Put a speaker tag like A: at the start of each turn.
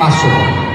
A: 八十。